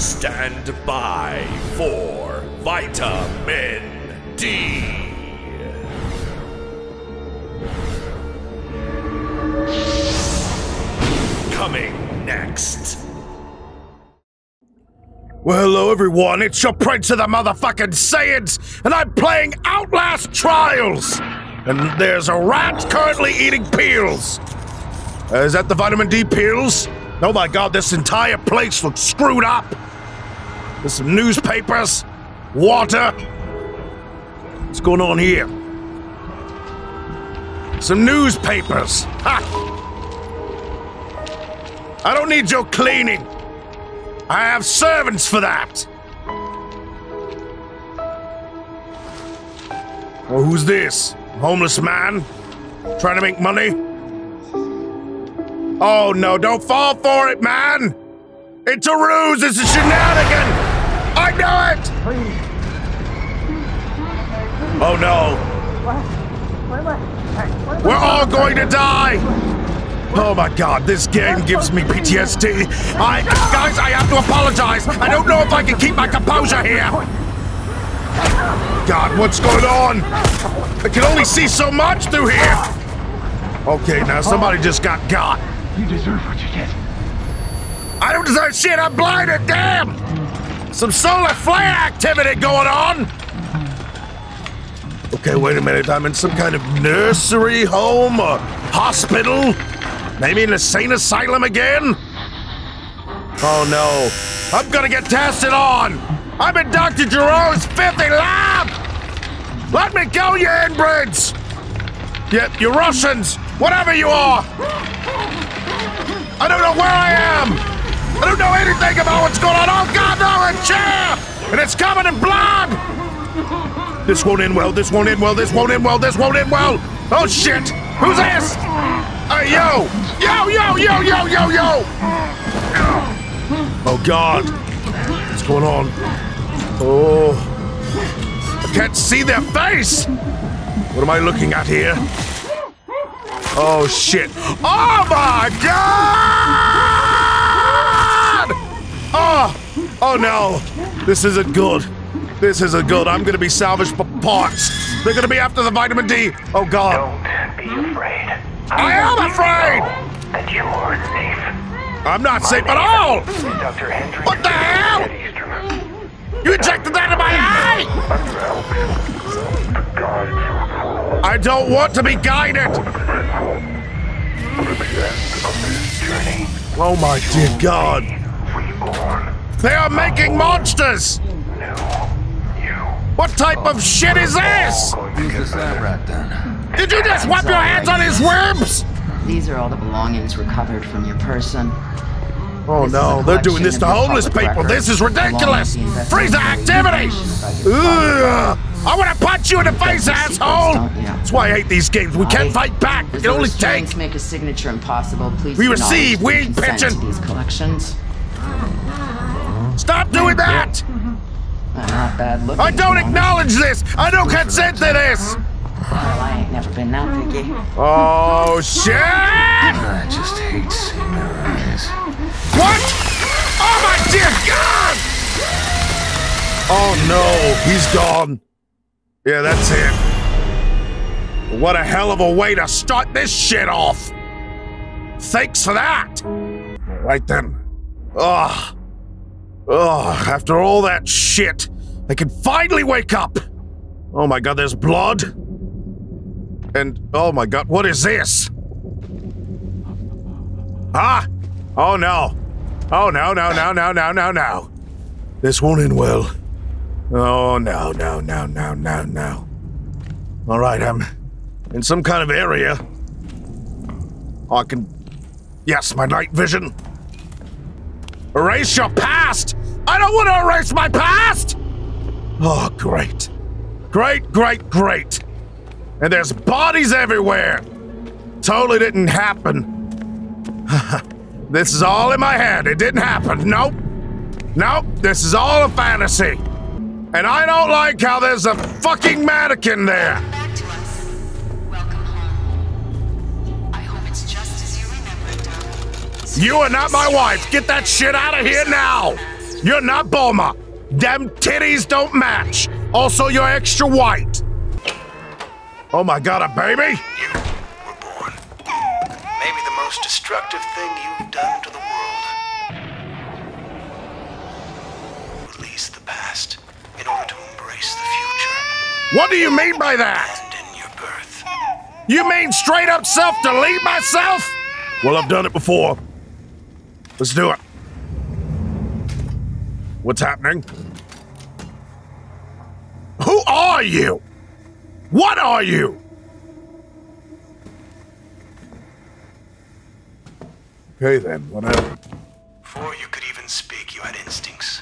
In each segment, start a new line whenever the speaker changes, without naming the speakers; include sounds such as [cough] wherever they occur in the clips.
Stand by for Vitamin D. Coming next.
Well, hello everyone, it's your Prince of the motherfucking Saiyans, and I'm playing Outlast Trials! And there's a rat currently eating peels. Uh, is that the vitamin D peels? Oh my god, this entire place looks screwed up. There's some newspapers, water. What's going on here? Some newspapers. Ha! I don't need your cleaning. I have servants for that. Well, who's this? Homeless man? Trying to make money? Oh no, don't fall for it, man! It's a ruse, it's a shenanigan! I know it! Oh no. We're all going to die! Oh my god, this game gives me PTSD. I. Guys, I have to apologize. I don't know if I can keep my composure here. God, what's going on? I can only see so much through here. Okay, now somebody just got got.
You deserve what you get.
I don't deserve shit, I'm blinded, damn! Some solar flare activity going on! Okay, wait a minute, I'm in some kind of nursery home or hospital? Maybe an insane asylum again? Oh no. I'm gonna get tested on! I'm in Dr. Gero's filthy lab! Let me go, you inbreds! Yeah, you Russians! Whatever you are! I don't know where I am! I don't know anything about what's going on! Oh god, no, a chair! And it's covered in blood! This won't end well, this won't end well, this won't end well, this won't end well! Oh shit! Who's this? Hey, yo! Yo, yo, yo, yo, yo, yo! Oh, God. What's going on? Oh. I can't see their face! What am I looking at here? Oh, shit. Oh, my God! Oh! Oh, no. This isn't good. This isn't good. I'm gonna be salvaged for parts. They're gonna be after the vitamin D. Oh, God.
Don't be afraid.
I am afraid!
That you are safe.
I'm not safe at all!
Dr. Hendricks.
What the hell? You injected that in my eye! I don't want to be guided! Oh my dear God! They are making monsters! What type of shit is this?
Who's this rat then?
Did you just wipe your hands on his ribs?
These are all the belongings recovered from your person.
Oh
This
no, they're doing this to
your
homeless people.
records,
This is ridiculous.
along the
Freeze the activity.
investigation about your
Ugh. I want to punch you in the face,
Got secrets,
asshole. That's why I hate these games. We can't fight back. We can
the
only
restraints
take.
make a signature impossible. Please
We
acknowledge
receive,
that
we
you
ain't
consent
pitching.
these collections.
Stop doing that.
Not bad looking.
I don't
to be honest.
acknowledge this. I don't consent to this.
Well, I ain't never been that picky.
Oh shit!
I just hate seeing their eyes.
What? Oh my dear God! Oh no, he's gone. Yeah, that's it. What a hell of a way to start this shit off. Thanks for that. Right then. Ugh. Ugh, after all that shit, I can finally wake up. Oh my god, there's blood. And oh my god, what is this? Ah! Oh no. Oh no, no, no, no, no, no, no. This won't end well. Oh no, no, no, no, no, no. Alright, I'm in some kind of area. I can. Yes, my night vision. Erase your past! I don't want to erase my past! Oh, great. Great, great, great. And there's bodies everywhere. Totally didn't happen. [laughs] this is all in my head. It didn't happen. Nope. Nope. This is all a fantasy. And I don't like how there's a fucking mannequin there.
You remembered, darling.
You are not my wife. Get that shit out of here now. You're not Bulma. Them titties don't match. Also, you're extra white. Oh my god, a baby?
You were born. Maybe the most destructive thing you've done to the world. Release the past in order to embrace the future.
What do you mean by that?
Abandon your birth.
You mean straight up self delete myself? Well, I've done it before. Let's do it. What's happening? Who are you? What are you? Okay, then, whatever.
Before you could even speak, you had instincts.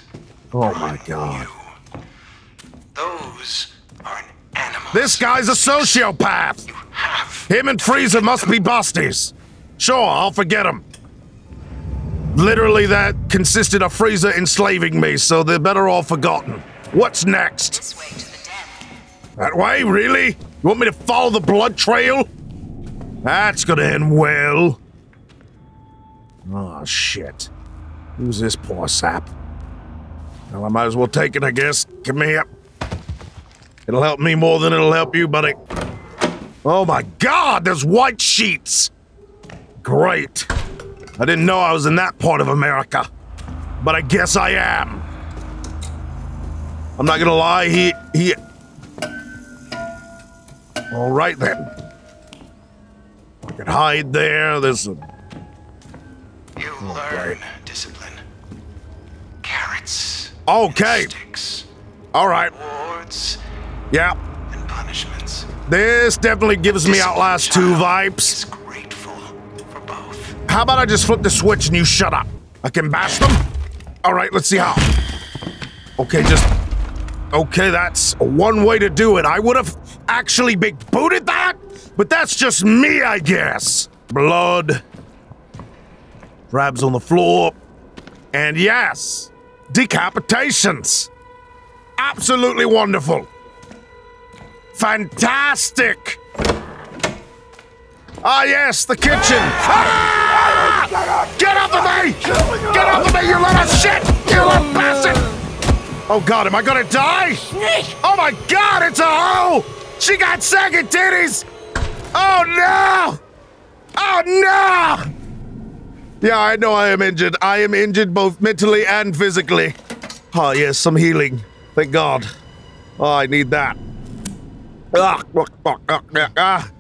Oh my god.
You. Those are an animal.
This guy's a sociopath!
You have.
Him and Frieza must be busties. Sure, I'll forget him. Literally, that consisted of Frieza enslaving me, so they're better all forgotten. What's next?
This way to the den.
That way, really? You want me to follow the blood trail? That's gonna end well. Oh, shit. Who's this poor sap? Well, I might as well take it, I guess. Come here. It'll help me more than it'll help you, buddy. Oh my god, there's white sheets! Great. I didn't know I was in that part of America. But I guess I am. I'm not gonna lie, he he All right then. I can hide there. There's a
You oh, learn discipline. Carrots.
Okay.
Sticks.
All right.
Rewards
Yeah.
and punishments.
This definitely gives me Outlast 2
child
vibes. How about I just flip the switch and you shut up? I can bash them? All right, let's see how. Okay, just. Okay, that's one way to do it. I would have actually big booted that, but that's just me, I guess. Blood. Crabs on the floor. And yes, decapitations. Absolutely wonderful. Fantastic. Ah, yes, the kitchen. Ah! Get off of me! Get off of me, you little shit! You little bastard! Oh god, am I gonna die? Oh my god, it's a hoe! She got second titties! Oh no! Oh no! Yeah, I know I am injured. I am injured both mentally and physically. Oh yes, some healing. Thank God. Oh, I need that. Ah, fuck, fuck, ah, ah, ah.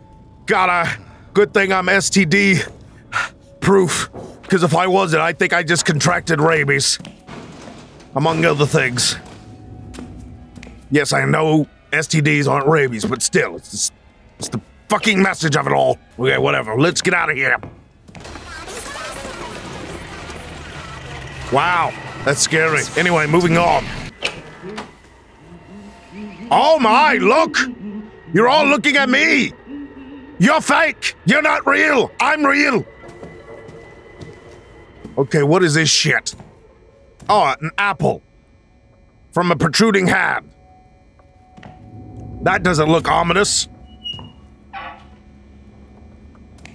Gotta. Good thing I'm STD proof. Because if I wasn't, I think I just contracted rabies. Among other things. Yes, I know STDs aren't rabies, but still, it's, just, it's the fucking message of it all. Okay, whatever. Let's get out of here. Wow, that's scary. Anyway, moving on. Oh my, look! You're all looking at me! You're fake! You're not real! I'm real! Okay, what is this shit? Oh, an apple. From a protruding hand. That doesn't look ominous.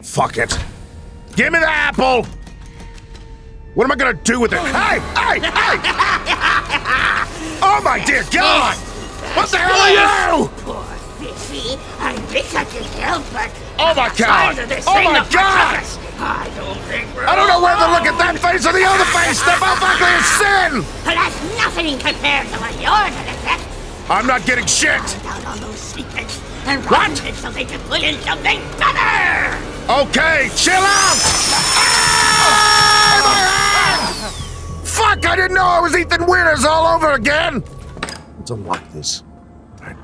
Fuck it. Give me the apple! What am I gonna do with it? Hey! Hey! Hey! [laughs] Oh my dear God! What the hell are you?
Poor fishy. I wish I could help, but
Oh my God! Oh my God!
I don't think we're
I don't know whether to look at that face or the other face! They're both ugly as sin!
But that's nothing compared to what yours are gonna.
I'm not getting shit!
Out on those secrets and
What?
something to put in something better.
Okay, chill out! Ah, my hand! Fuck, I didn't know I was Ethan Winters all over again! Let's unlock this. Alright.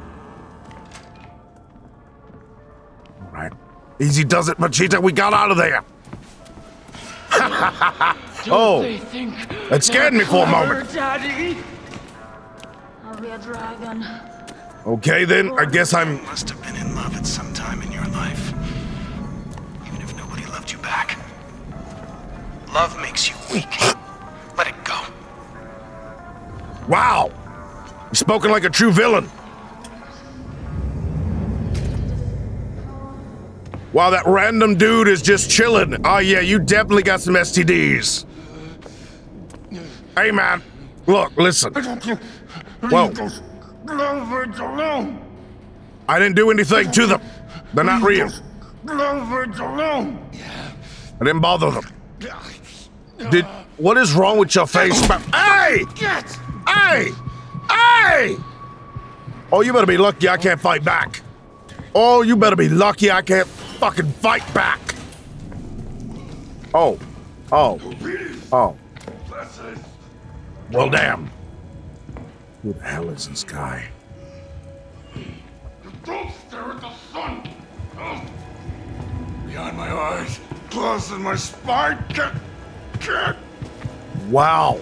Alright. Easy does it, Machita. We got out of there. [laughs] oh, it scared me for a moment.
Daddy. I'll be a dragon.
Okay, then. I guess I'm.
Must have been in love at some time in your life. Even if nobody loved you back. Love makes you weak. Let it go.
Wow! You're spoken like a true villain. Wow, that random dude is just chilling. Oh, yeah, you definitely got some STDs. Hey, man, Look, listen. Whoa. I didn't do anything to them. They're not real. I didn't bother them. Did what is wrong with your face? Hey! Hey! Hey! Oh, you better be lucky I can't fight back. Oh, you better be lucky I can't fucking fight back. Oh. Oh. Oh. Well, damn. Who the hell is this guy?
Don't stare at the sun! Oh. Behind my eyes, claws in my spine, can't, can't.
Wow.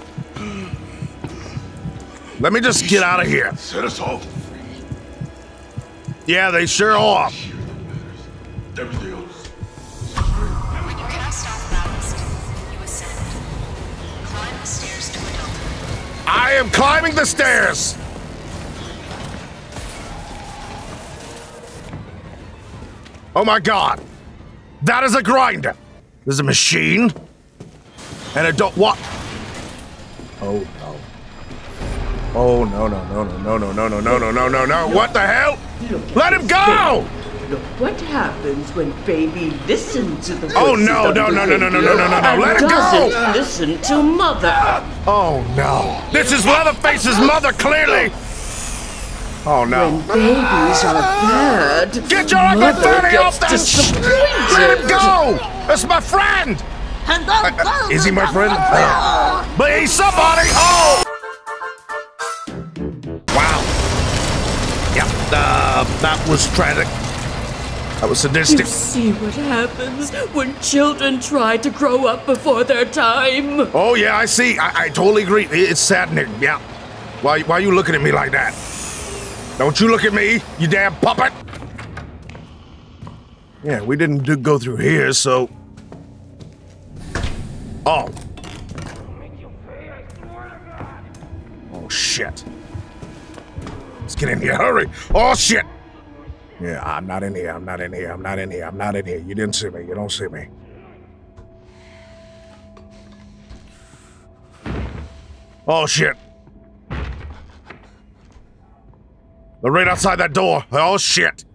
Let me just get out of here.
Set us all
Yeah, they sure are.
Everything else.
When you cast off ballast, you ascend. Climb the stairs to adulthood.
I am climbing the stairs. Oh my god. That is a grinder. There's a machine. And a do- what? Oh no. Oh no no no no no no no no no no no no what the hell? Let him go!
Look what happens when baby listens to the
Oh, no, no, no, no, no, no, no, no, no, no, let it go!
doesn't listen to mother.
Oh no. This is Leatherface's mother clearly. Oh no.
When babies are bad,
Get your Uncle
mother
Fanny
gets
off that sh- Let him go! That's my friend! Uh, is he my friend? Uh, but he's somebody! Oh! Wow. Yep, uh, that was tragic. That was
You
sadistic.
see what happens when children try to grow up before their time.
Oh yeah, I see. I, I totally agree. It- It's saddening. Yeah. Why why you looking at me like that? Don't you look at me, you damn puppet! Yeah, we didn't do, go through here, so. Oh. Oh shit. Let's get in here. Hurry! Oh shit! Yeah, I'm not in here. I'm not in here. I'm not in here. I'm not in here. You didn't see me. You don't see me. Oh shit. They're right outside that door. Oh shit.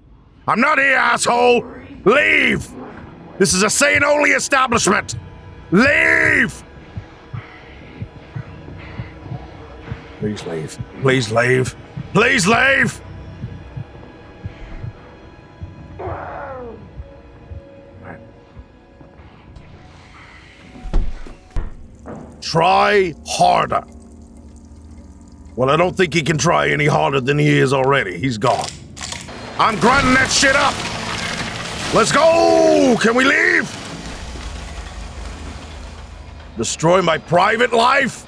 I'm not here, asshole! Leave! This is a sane only establishment! Leave! Please leave. Please leave. Please leave! Try harder. Well, I don't think he can try any harder than he is already. He's gone. I'm grinding that shit up. Let's go! Can we leave? Destroy my private life?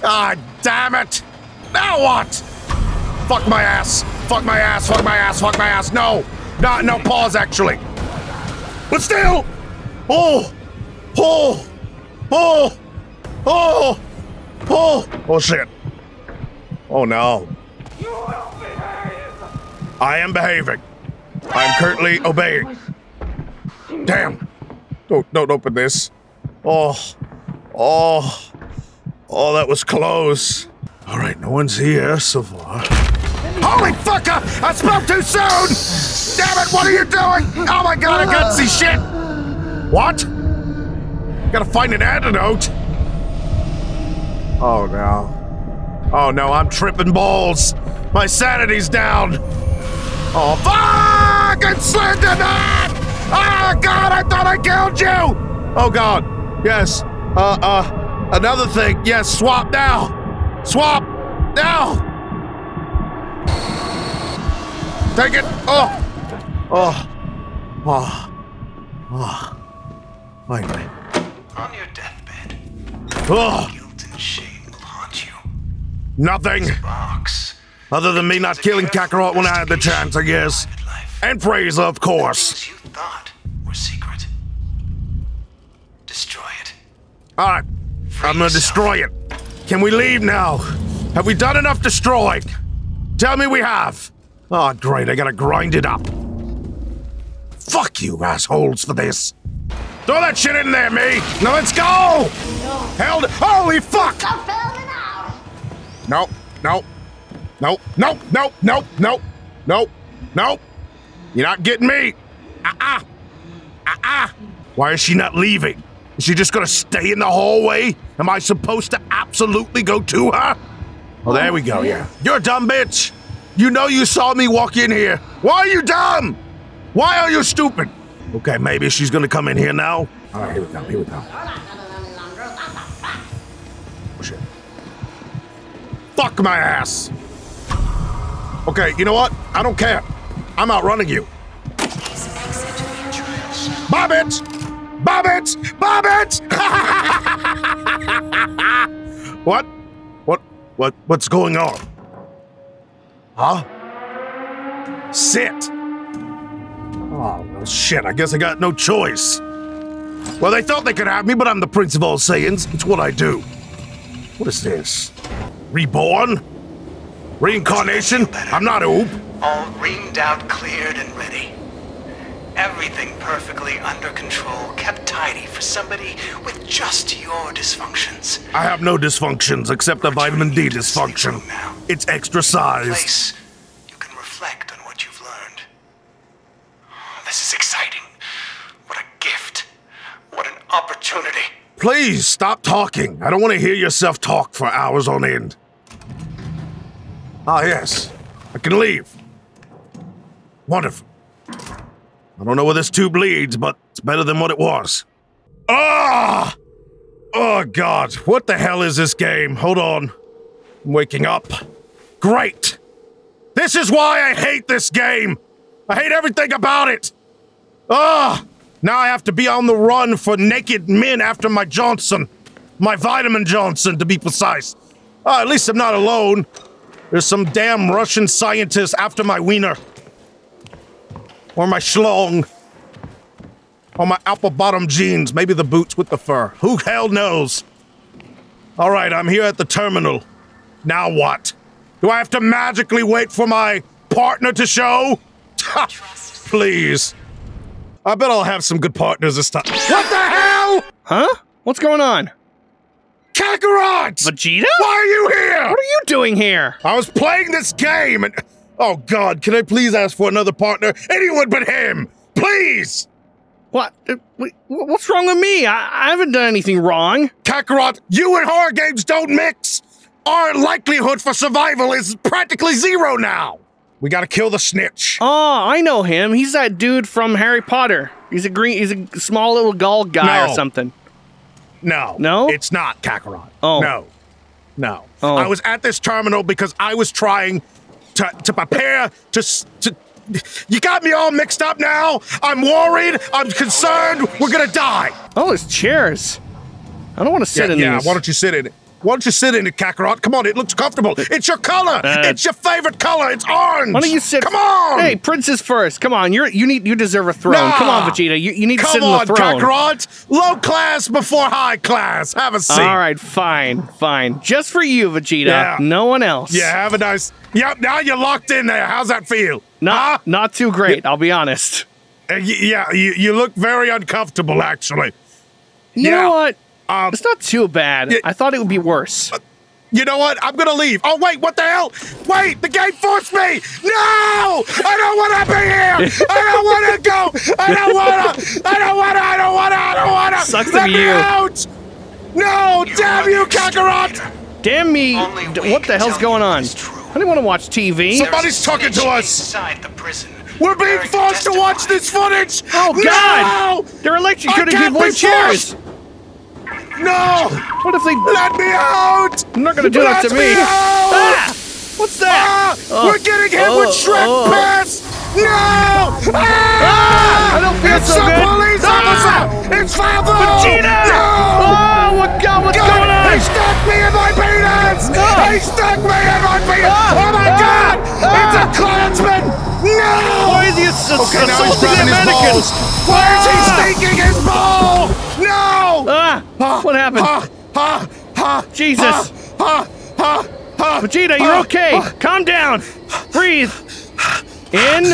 God damn it! Now what? Fuck my ass! Fuck my ass! Fuck my ass! Fuck my ass! No! No, no, pause actually. But still! Oh! Oh! Oh! Oh! Oh! Oh shit. Oh no. I am behaving. I am currently obeying. Damn. Don't don't open this. Oh. Oh. Oh, that was close. All right, no one's here so far. Holy fucker! I spoke too soon! Damn it, what are you doing? Oh my god, I can't see shit! What? Gotta find an antidote. Oh no. Oh no, I'm tripping balls. My sanity's down. Oh fuck! It's Slenderman! Oh god, I thought I killed you! Oh god. Yes. Uh uh another thing. Yes, swap now. Swap now. Take it. Oh. Oh. Oh. Oh. Finally.
On your deathbed,
Oh.
Shame will haunt you.
Nothing.
Box.
Other than me not killing Kakarot when I had the chance, I guess. And Frieza, of course.
You thought were secret. Destroy it.
Alright. I'm gonna destroy it. Can we leave now? Have we done enough destroying? Tell me we have. Oh, great. I gotta grind it up. Fuck you, assholes, for this. Throw that shit in there, me. Now let's go. Held. Holy fuck. no, no, no, no, no, no, no, no, no. You're not getting me. Uh-uh. Uh-uh. Why is she not leaving? Is she just gonna stay in the hallway? Am I supposed to absolutely go to her? Oh, there we go, yeah. You're a dumb bitch. You know you saw me walk in here. Why are you dumb? Why are you stupid? Okay, maybe she's gonna come in here now. All right, here we go, here we go. Oh, shit. Fuck my ass. Okay, you know what? I don't care. I'm outrunning you. Bobbit! Bobbit! Bobbit! [laughs] what? What? What? What's going on? Huh? Sit. Oh, well, shit. I guess I got no choice. Well, they thought they could have me, but I'm the Prince of All Saiyans. It's what I do. What is this? Reborn? Reincarnation? I'm not Oop.
All reamed out, cleared, and ready. Everything perfectly under control, kept tidy for somebody with just your dysfunctions.
I have no dysfunctions except the vitamin D dysfunction. It's extra sized.
Place you can reflect on what you've learned. This is exciting. What a gift. What an opportunity.
Please stop talking. I don't want to hear yourself talk for hours on end. Ah, yes. I can leave. Wonderful. I don't know where this tube leads, but it's better than what it was. Ah! Oh, God. What the hell is this game? Hold on. I'm waking up. Great! This is why I hate this game! I hate everything about it! Ah! Now I have to be on the run for naked men after my Johnson. My vitamin Johnson, to be precise. Ah, at least I'm not alone. There's some damn Russian scientist after my wiener. Or my schlong. Or my apple bottom jeans. Maybe the boots with the fur. Who hell knows? All right, I'm here at the terminal. Now what? Do I have to magically wait for my partner to show? Please. I bet I'll have some good partners this time. What the hell?
Huh? What's going on?
Kakarot!
Vegeta?
Why are you here?
What are you doing here?
I was playing this game and. Oh god, can I please ask for another partner? Anyone but him! Please!
What? Uh, wait, What's wrong with me? I, I haven't done anything wrong.
Kakarot, you and horror games don't mix! Our likelihood for survival is practically zero now! We gotta kill the snitch.
Oh, I know him. He's that dude from Harry Potter. He's a green. He's a small little gull guy
No.
or something.
No.
No?
It's not Kakarot.
Oh.
No. No.
Oh.
I was at this terminal because I was trying to, to prepare to, to. You got me all mixed up now. I'm worried. I'm concerned. We're gonna die.
Oh, there's chairs. I don't want to sit
yeah,
in
yeah,
these.
why don't you sit in it? Why don't you sit in it, Kakarot? Come on, it looks comfortable. It's your color.
Uh,
it's your favorite color. It's orange.
Why don't you sit?
Come on.
Hey, Princess first. Come on. You're you need you deserve a throne.
Nah.
Come on, Vegeta. You, you need to
Come
sit
on,
in the throne.
Come on, Kakarot. Low class before high class. Have a seat.
All right, fine, fine. Just for you, Vegeta.
Yeah.
No one else.
Yeah, have a nice. Yep, now you're locked in there. How's that feel?
Not not too great. I'll be honest.
Uh, yeah, you, you look very uncomfortable, actually.
You
Yeah.
know what?
Um,
It's not too bad.
Yeah.
I thought it would be worse.
You know what? I'm gonna leave. Oh wait, what the hell? Wait, the game forced me. No, I don't want to be here. I don't want to [laughs] go. I don't want to. I don't want to. I don't want to. I don't want to.
Sucks to be
me
you.
out. No, damn you, Kakarot.
Damn me!
Only
d-
we
what the hell's going on?
true.
I didn't want to watch TV.
Somebody's talking to us.
Inside the prison.
We're being
Preparing
forced to watch this footage.
Oh
No!
God! They're electrocuting
I can't
people
be
in chairs.
forced. No!
What if they?
Let me out!
I'm not gonna do that to me.
out!
Ah! What's that?
Ah!
Oh.
We're getting hit
Oh,
with Shrek
oh.
Pass! No! Ah!
I don't feel
it's
so
a
good.
police
Ah!
officer! It's Falco!
Vegeta!
No!
Oh, what God? What's
God,
going on?
He stuck me in my penis!
Ah!
He stuck me in my penis!
Ah!
Oh my
Ah!
God! It's a
Ah!
Klansman! No!
Why is he ass-
Okay, now he's
assaulting
grabbing his balls. Why is he
Ah!
sneaking his ball? No!
Ah! What happened?
Ha, ha, ha,
Jesus.
Ha, ha, ha,
Vegeta, you're okay.
ha.
Calm down. Breathe. In.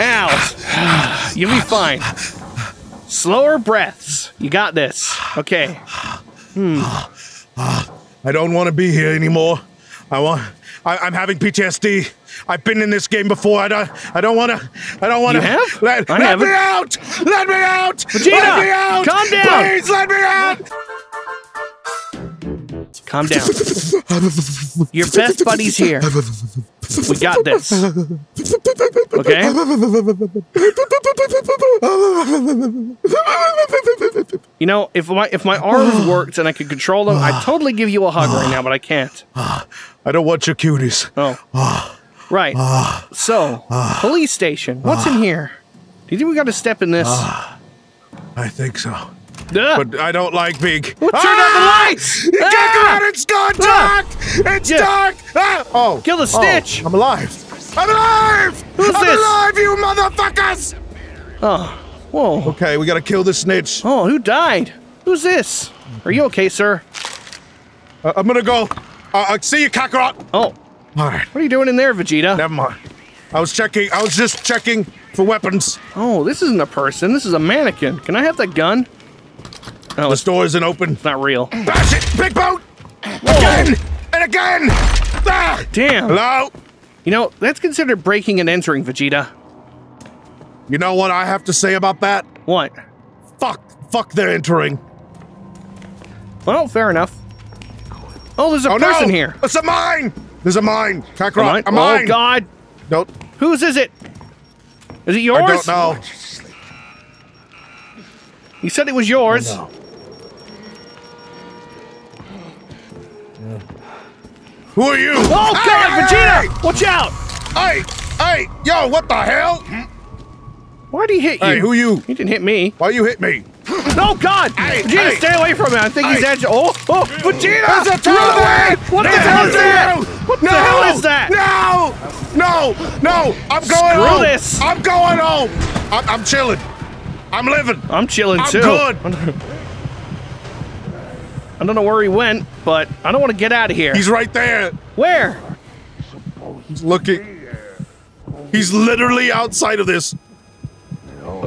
Out. You'll be fine. Slower breaths. You got this. Okay. Hmm.
I don't want to be here anymore. I want. I, I'm having PTSD. I've been in this game before. I don't. I don't want to. I don't want to.
Have?
Let,
I
let
haven't.
me out! Let me out!
Vegeta,
let me out!
calm down.
Please let me out!
Calm down. Your best buddy's here. We got this. Okay? You know, if my if my arms [sighs] worked and I could control them, I'd totally give you a hug right now, but I can't. [sighs]
I don't want your cuties.
Oh. [sighs] Ah. Right. So, police station. What's in here? Do you think we got to step in this?
I think so. But I don't like being.
Well, turn on the lights!
Ah!
Ah!
Kakarot, it's gone
Ah!
dark! It's
Yeah.
dark! Ah! Oh.
Kill the
oh,
snitch!
I'm alive! I'm alive!
Who's
I'm
this?
alive, you motherfuckers!
Oh. Whoa.
Okay, we gotta kill this snitch.
Oh, who died? Who's this? Are you okay, sir?
Uh, I'm gonna go. Uh, uh, see you, Kakarot!
Oh.
All right.
What are you doing in there, Vegeta?
Never mind. I was checking. I was just checking for weapons.
Oh, this isn't a person. This is a mannequin. Can I have that gun? No,
The
it's
store isn't open.
not real.
Bash it! Big boat! Again! And again! Ah!
Damn.
Hello?
You know, that's considered breaking and entering, Vegeta.
You know what I have to say about that?
What?
Fuck. Fuck they're entering.
Well, fair enough. Oh, there's a
Oh
person
no!
here.
It's a mine! There's a mine.
A
Kakarot, oh,
mine?
a mine!
Oh, God.
Don't.
Whose is it? Is it yours?
I don't know.
You said it was yours.
No. Who are you?
Oh,
Hey,
God,
hey,
Vegeta! Watch out!
Hey! Hey! Yo, what the hell? Hmm?
Why'd he hit you?
Hey, who you?
He didn't hit me.
Why you hit me? [gasps]
Oh, God!
Hey,
Vegeta,
hey.
stay away from him. I think he's
Hey.
at you. Oh, oh, Vegeta!
There's a
Run away! What the hell is that? What the
No!
hell is that?
No! No! No! I'm going
Screw
home!
this.
I'm going home! I'm, I'm chilling. I'm living.
I'm chilling
I'm
too.
good. [laughs]
I don't know where he went, but I don't want to get out of here.
He's right there.
where?
He's looking. He's literally outside of this.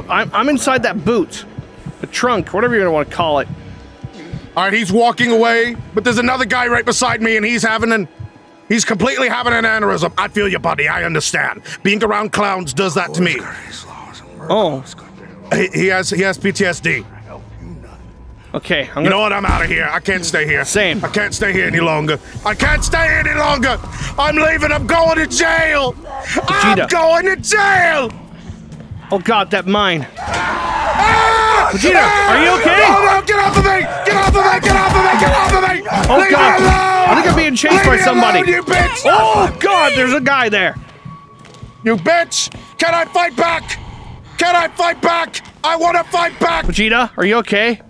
I'm, I'm inside that boot, the trunk, whatever you're gonna want to call it.
All right, he's walking away, but there's another guy right beside me, and he's having an. He's completely having an aneurysm. I feel you, buddy. I understand. Being around clowns does that to me.
Oh,
He, he has he has PTSD.
okay. I'm
You
gonna.
know what? I'm out of here. I can't stay here.
Same.
I can't stay here any longer. I can't stay here any longer. I'm leaving. I'm going to jail.
Vegeta.
I'm going to jail.
oh God, that mine.
Ah!
Vegeta,
Ah!
are you okay?
No, no, get off of me! Get off of me! Get off of me! Get off of me!
Oh
Leave
God,
me alone!
I think I'm being chased
Leave
by somebody.
Alone, you bitch!
Oh God, there's a guy there.
You bitch! Can I fight back? Can I fight back? I want to fight back.
Vegeta, are you okay?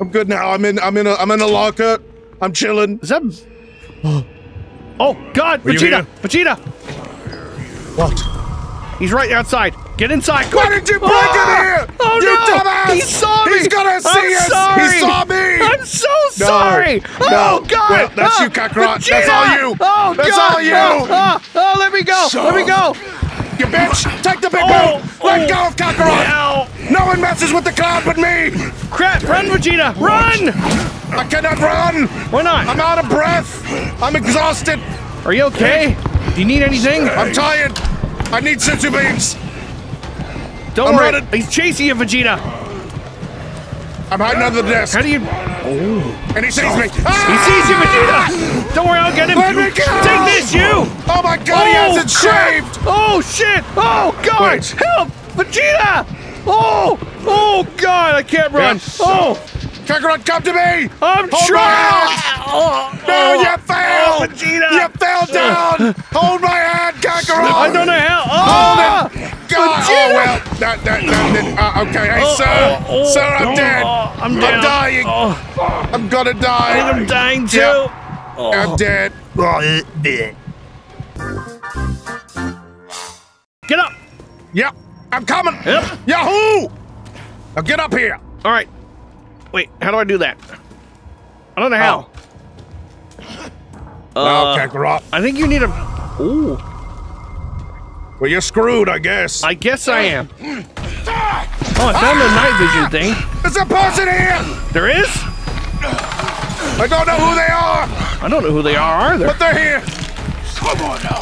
I'm good now. I'm in. I'm in. A, I'm in a locker. I'm chilling.
Is that? [gasps] Oh God, Vegeta. Vegeta,
What?
he's right outside. Get inside, quick!
Why did you break
Ah!
in here?
Oh
you
no!
dumbass!
He saw me!
He's gonna see
I'm
us!
Sorry.
He saw me!
I'm so
No.
sorry!
No.
Oh God!
Wait, that's
Ah,
you, Kakarot.
Vegeta!
That's all you.
Oh
That's
God!
all you.
Oh, oh, let me go! let me go!
You bitch! Take the big
Oh!
Let
oh.
go of Kakarot!
Ow!
No one messes with the cloud but me!
Crap! Run, Vegeta! Run!
I cannot run!
Why not?
I'm out of breath! I'm exhausted!
Are you okay? Do you need anything?
I'm tired! I need senzu beans!
Don't
I'm
worry.
running.
He's chasing you, Vegeta.
I'm hiding under the desk.
How do you? Oh.
And he sees me!
He
Ah!
sees you, Vegeta. Don't worry, I'll get him.
Let me go!
Take this, you!
Oh my god, he
Oh,
hasn't
crap.
shaved!
Oh shit! Oh god!
Wait.
Help! Vegeta! Oh! Oh god! I can't run!
Yeah.
Oh!
Kakarot, come to me!
I'm
Hold
trying!
my
Oh,
No,
oh,
you fell!
Oh, Vegeta!
You fell down! Hold my hand, Kakarot!
I don't know how.
Hold
Oh!
it! God, oh well, that, that, that, that, uh, okay, hey
Oh,
sir,
oh, oh,
sir, I'm dead.
oh, I'm down.
dying.
Oh,
I'm gonna die.
I'm dying too. Oh.
I'm dead.
Get up!
Yep, I'm coming.
Yep.
Yahoo! Now get up here.
All right. Wait, how do I do that? I don't know how.
Oh,
Uh,
Kakarot.
I think you need a. Ooh.
Well, you're screwed, I guess.
I guess I am. Oh, I found the night vision thing.
There's a person here.
There is?
I don't know who they are,
I don't know who they are either.
but they're here. Come on now.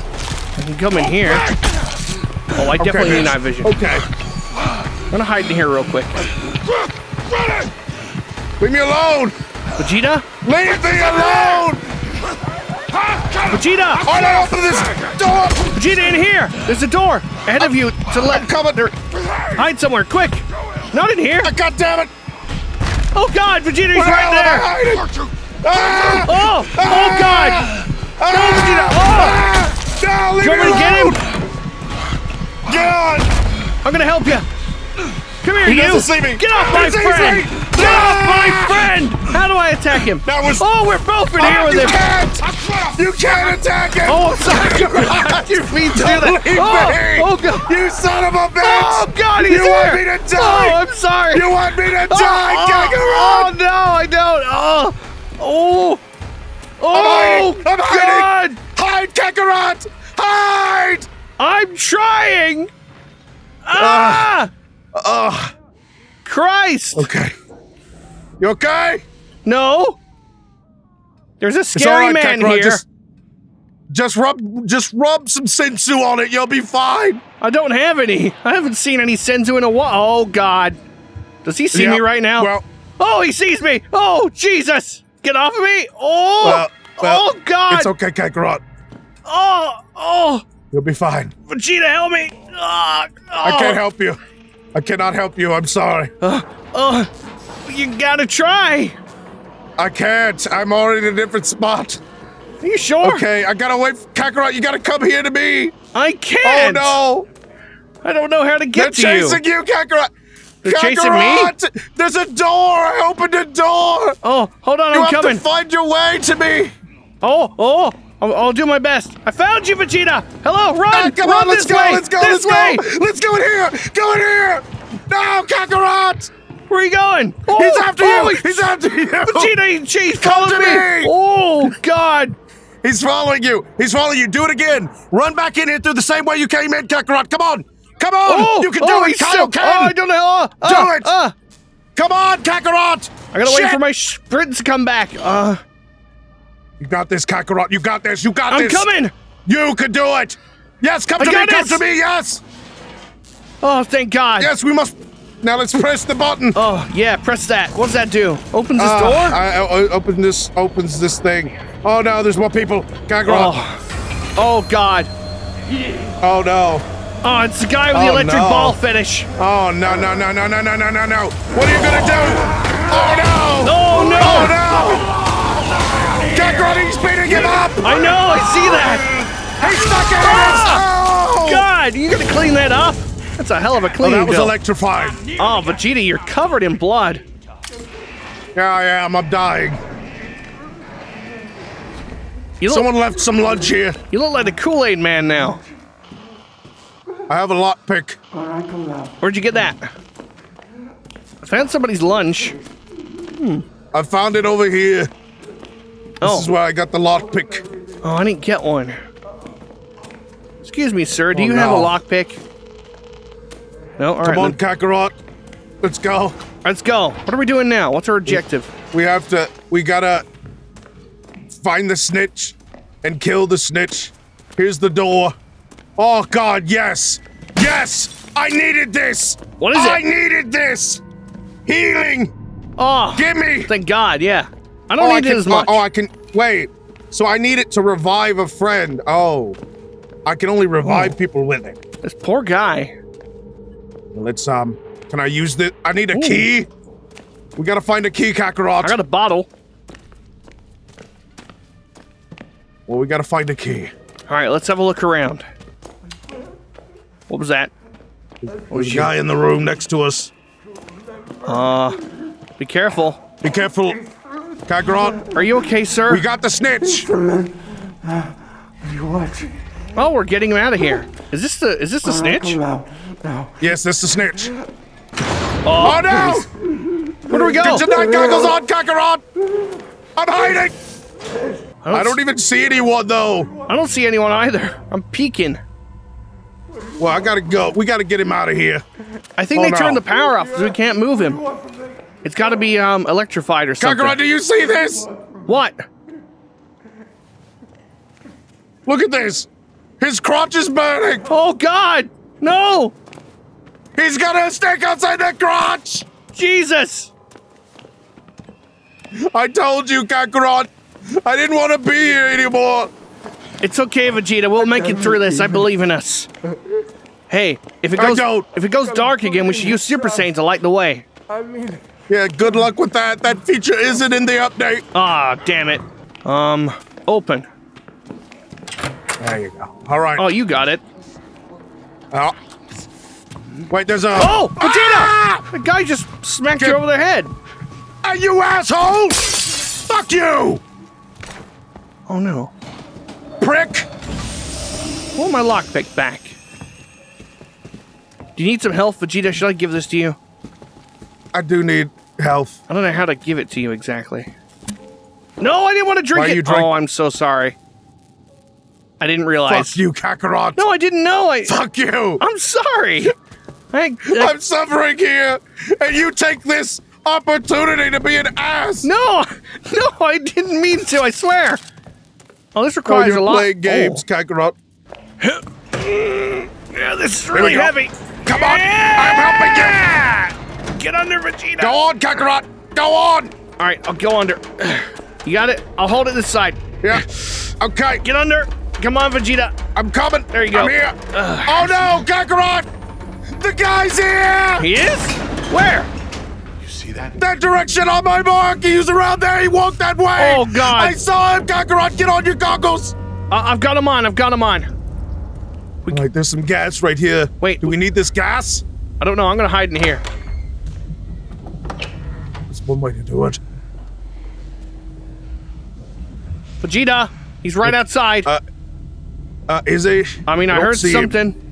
I can come in here. Oh, I definitely need night vision.
Okay.
I'm gonna hide in here real quick.
Leave me alone.
Vegeta?
Leave me alone.
Vegeta!
I don't open this door.
Vegeta, in here! There's a door ahead of you to let
I'm coming.
hide somewhere, quick! Not in here!
God damn it.
Oh god, Vegeta, he's right
hell am I
there!
Ah!
Oh! Oh god!
Ah!
No, Vegeta! Oh!
No, leave
Do you want me to get him?
God.
I'm gonna help you! Come here,
He
you!
doesn't see me.
Get off my friend!
Me.
Get off
Ah!
my friend! How do I attack him?
That was-
Oh, we're both in here
Oh,
with
you
him!
can't. You can't attack him.
Oh, I'm sorry! Didn't mean to do that! Oh, oh god!
You son of a bitch.
Oh god, he's
You
here!
want me to die?
Oh, I'm sorry!
You want me to
Oh,
die,
oh,
Kakarot?
Oh no, I don't! Oh! Oh! Oh!
hiding. I'm
God!
hiding. Hide, Kakarot. Hide.
I'm trying! Ah!
Ugh.
Christ!
Okay. You okay?
No! There's a scary
right,
man
Kakarot.
here.
Just, just rub, just rub some senzu on it. You'll be fine.
I don't have any. I haven't seen any Senzu in a while. Oh God! Does he see
Yeah,
me right now?
well-
oh, he sees me! Oh Jesus! Get off of me! Oh!
Well, well,
oh God!
It's okay, Kakarot.
Oh! Oh!
You'll be fine.
Vegeta, help me! Ah,
I
oh.
can't help you. I cannot help you. I'm sorry.
Oh, you gotta try.
I can't. I'm already in a different spot.
Are you sure?
Okay, I gotta wait. For, Kakarot, you gotta come here to me.
I can't.
Oh no!
I don't know how to get They're to
chasing you, Kakarot.
They're chasing me?
Kakarot! There's a door. I opened a door.
Oh, hold on,
You
I'm coming.
You have to find your way to me.
oh, oh, I'll, I'll do my best. I found you, Vegeta. Hello, run!
Ah, come
run
on, let's go.
way.
Let's go.
This
let's
way.
go. Let's go in here. Go in here. No, Kakarot.
Where are you going? Oh,
He's after
oh,
you. He's after you.
Vegeta, he, he's
Come
following
to me.
Oh God!
He's following you. He's following you. Do it again. Run back in here through the same way you came in, Kakarot. Come on. Come on.
Oh,
you can
oh,
do it.
he's
Kyle
still-
can.
Oh, I don't know. Oh,
Do
uh,
it.
uh.
Come on, Kakarot.
I gotta
Shit.
wait for my sprint to come back. Uh,
You got this, Kakarot. You got this. You got this!
I'm coming.
You can do it. Yes, come
I
to me.
got
Come
this.
to me. Yes.
Oh, thank God.
Yes, we must. Now let's press the button.
Oh yeah, press that. What does that do? Opens this
Uh,
door?
I, I, I open this. Opens this thing. Oh no, there's more people. Kakarot.
Oh. oh God.
Oh, no.
Oh, it's the guy with the
Oh,
electric
no.
ball fetish.
Oh no no no no no no no no no! What are you gonna do? Oh no!
Oh no!
Oh no! Kakarot, he's beating him up!
I know. I see that.
He's stuck in it! Oh!
God, you gonna clean that up? That's a hell of a
Oh,
clean.
that was
bill.
electrifying.
Oh, Vegeta, you're covered in blood.
Yeah, I am. I'm dying.
You look,
Someone left some lunch here.
you look like the Kool-Aid man now.
I have a lockpick.
Where'd you get that? I found somebody's lunch. Hmm.
I found it over here. This
Oh,
is where I got the lockpick.
oh, I didn't get one. Excuse me, sir. Do
Oh,
you have a
no.
lockpick? No. All right.
Come on,
then.
Kakarot. Let's go.
Let's go. What are we doing now? What's our objective?
We have to. We gotta find the snitch and kill the snitch. Here's the door. Oh God, yes, yes! I needed this.
What is it?
I needed this. Healing.
Oh,
Give me.
thank God. Yeah. I don't
oh,
need
I
it
can,
as much.
Oh, I can. Wait. So I need it to revive a friend. Oh, I can only revive oh. people with it.
This poor guy.
Let's um. Can I use this? I need a
Ooh.
key. We gotta find a key, Kakarot.
I got a bottle.
well, we gotta find a key.
All right, let's have a look around. What was that?
There's a guy in the room next to us.
Uh, be careful.
Be careful, Kakarot.
Are you okay, sir?
We got the snitch. What?
oh, we're getting him out of here. Is this the is this the snitch?
Yes, that's the snitch.
Oh,
Oh no!
Where do we go?
Get your night goggles on, Kakarot. I'm hiding.
I don't,
I don't even see anyone though.
I don't see anyone either. I'm peeking.
Well, I gotta go. We gotta get him out of here.
I think
Oh,
they
no.
turned the power off so we can't move him. It's got to be um electrified or something.
Kakarot, do you see this?
What?
Look at this. His crotch is burning.
Oh God! No!
He's got a stake outside that crotch.
Jesus!
I told you, Kakarot. I didn't want to be here anymore.
It's okay, Vegeta. We'll make it through this. I believe in us. Hey, if it goes if it goes dark again, we should use Super Saiyan to light the way.
I mean, yeah, good luck with that. That feature isn't in the update.
Ah, damn it. Um, open.
There you go. All right.
Oh, you got it.
Oh. Wait, there's a.
Oh, Vegeta!
Ah!
The guy just smacked you over the head.
Ah, you asshole! Fuck you,
Oh no.
prick!
Pull my lockpick back. Do you need some health, Vegeta? Should I give this to you?
I do need health.
I don't know how to give it to you exactly. No, I didn't want to drink
Why
it.
you drink-
Oh, I'm so sorry. I didn't realize.
Fuck you, Kakarot.
No, I didn't know. I.
Fuck you.
I'm sorry. [laughs] I, I- [laughs]
I'm suffering here, and you take this opportunity to be an ass.
no, [laughs] no, I didn't mean to. I swear. Oh, this
Oh,
requires
you're
a lot.
playing games, Kakarot. [laughs]
Yeah, this is really heavy.
Come on, I'm helping you.
Get under, Vegeta.
Go on, Kakarot. Go on.
All right, I'll go under. [sighs] You got it. I'll hold it this side.
Yeah. Okay.
Get under. Come on, Vegeta.
I'm coming.
There you go.
I'm here. oh no, Kakarot! The guy's here!
He is. Where?
You see that That direction on my mark! He was around there! He walked that way!
Oh, God.
I saw him, Kakarot! Get on your goggles!
Uh, I've got him on. I've got him on.
Alright, there's some gas right here.
Wait.
Do we need this gas?
I don't know. I'm gonna hide in here.
That's one way to do it.
Vegeta, he's right outside.
Uh, Uh, is he?
I mean, I
don't
heard
something. him.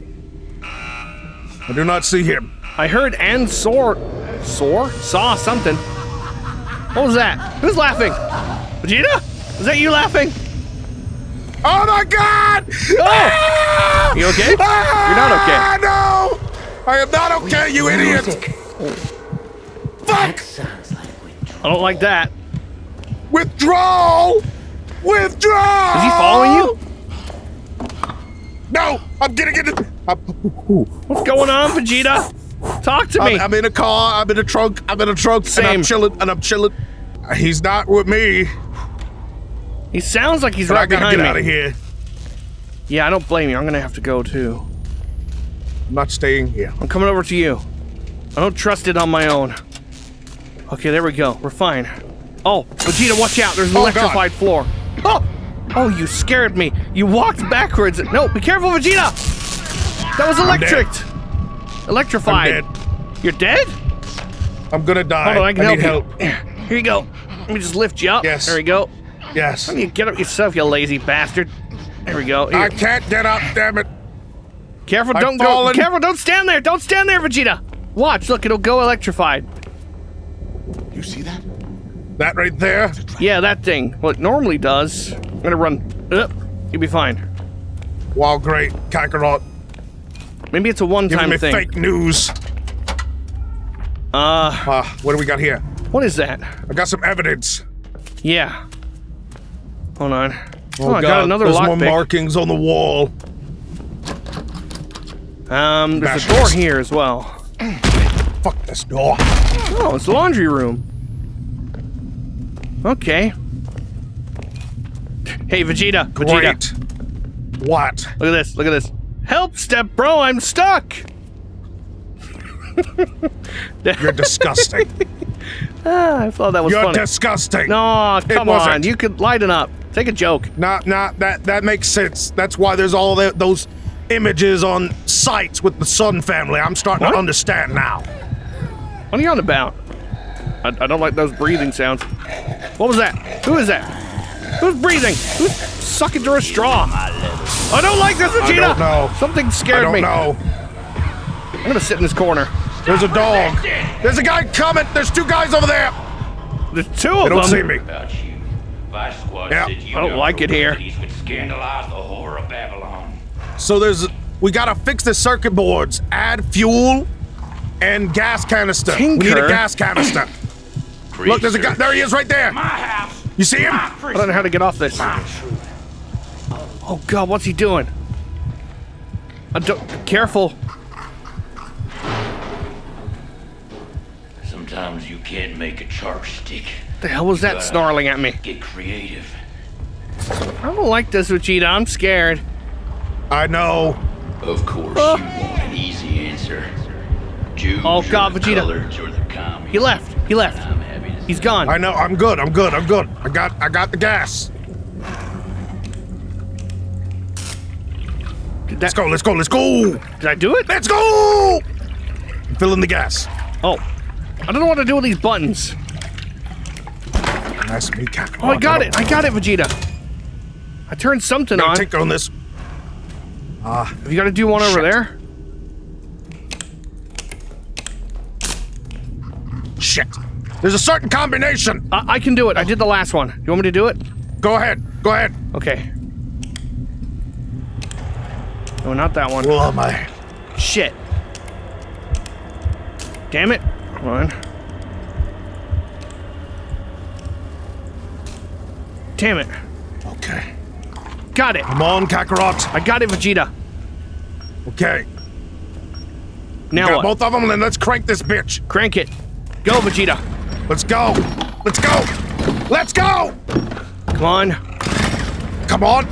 Something.
I do not see him.
I heard and saw, saw, saw something. What was that? Who's laughing? Vegeta? Is that you laughing?
Oh my god!
Oh! You okay? You're not okay.
Ah, no! I am not okay, you idiot! Fuck!
I don't like that.
Withdrawal! Withdrawal!
Is he following you?
No! I'm getting into. I'm,
What's going on, Vegeta? Talk to me.
I'm, I'm in a car. I'm in a trunk. I'm in a trunk. And I'm chilling. And I'm chilling. He's not with me.
he sounds like he's
But I
right
gotta
behind
get
me.
out of here.
Yeah, I don't blame you. I'm gonna have to go too.
I'm not staying here.
I'm coming over to you. I don't trust it on my own. Okay, there we go. We're fine. Oh, Vegeta, watch out. There's an
Oh, God.
electrified floor. Oh! Oh, you scared me. You walked backwards. No, be careful, Vegeta! That was electric. Electrified.
I'm dead.
You're dead?
I'm gonna die.
Hold on, I can
need
help,
help.
you. Here you go. Let me just lift you up.
Yes.
There we go.
Yes.
Let me get up yourself, you lazy bastard. There we go. Here.
I can't get up. Damn it.
Careful,
I've
don't go.
fallen.
Careful, don't stand there. Don't stand there, Vegeta. Watch, look, it'll go electrified.
You see that?
That right there.
Yeah, that thing. Well, it normally does. I'm gonna run. Up. You'll be fine.
Wow, great. Kakarot.
Maybe it's a one-time
me
thing.
fake news.
Uh,
Uh, what do we got here?
what is that?
I got some evidence.
Yeah. Hold on.
Oh,
I
God.
got another
There's more
lockpick.
markings on the wall.
Um, there's a door here as well.
Fuck this door.
Oh, it's the laundry room. Okay. Hey, Vegeta. Vegeta.
Great. What?
Look at this. Look at this. Help, step bro. I'm stuck. [laughs]
You're disgusting. [laughs]
Ah, I thought that was
You're
funny.
disgusting.
no, come on. You could lighten up. Take a joke.
Not, not that. That makes sense. That's why there's all the, those images on sites with the Sun family. I'm starting
What?
to understand now.
What are you on about? I, I don't like those breathing sounds. What was that? Who is that? Who's breathing? Who's sucking through a straw? I don't like this, Vegeta.
don't know.
Something
I don't
me.
know.
I'm gonna sit in this corner.
There's a dog. There's a guy coming. There's two guys over there.
There's two
They
of
don't
them.
see me.
About you. Vice Squad
Yeah.
I don't like it here.
He's been scandalized the horror of Babylon.
So there's. We gotta fix the circuit boards. Add fuel and gas canister. We need a gas canister. Look, there's a guy. There he is, right there.
My house.
You see him?
I don't know how to get off this. Oh god, what's he doing? Uh, I don't, careful.
Sometimes you can't make a chopstick.
The hell was that snarling at me?
Get creative.
I don't like this, Vegeta. I'm scared.
I know.
Of course,
Oh.
you want an easy answer. Jews
Oh, God, Vegeta.
coloreds the.
He left. He left.
I'm happy to
He's gone.
I know. I'm good. I'm good. I'm good. I got. I got the gas.
Did
Let's go. Let's go. Let's go.
did I do it?
Let's go. I'm filling the gas.
Oh. I don't know what to do with these buttons.
Nice me, Kakarot.
Oh, I got it. I got it, Vegeta. I turned something on.
take on this.
Ah, Have you got to do one over there?
Shit. There's a certain combination.
I, I can do it. I did the last one. You want me to do it?
Go ahead. Go ahead.
Okay. No, not that one.
Oh my.
Shit. Damn it. Come on. Damn it.
Okay.
Got it.
Come on, Kakarot.
I got it, Vegeta.
Okay.
Now
got
what?
both of them, and then let's crank this bitch.
Crank it. Go, Vegeta.
Let's go. Let's go. Let's go.
Come on.
Come on.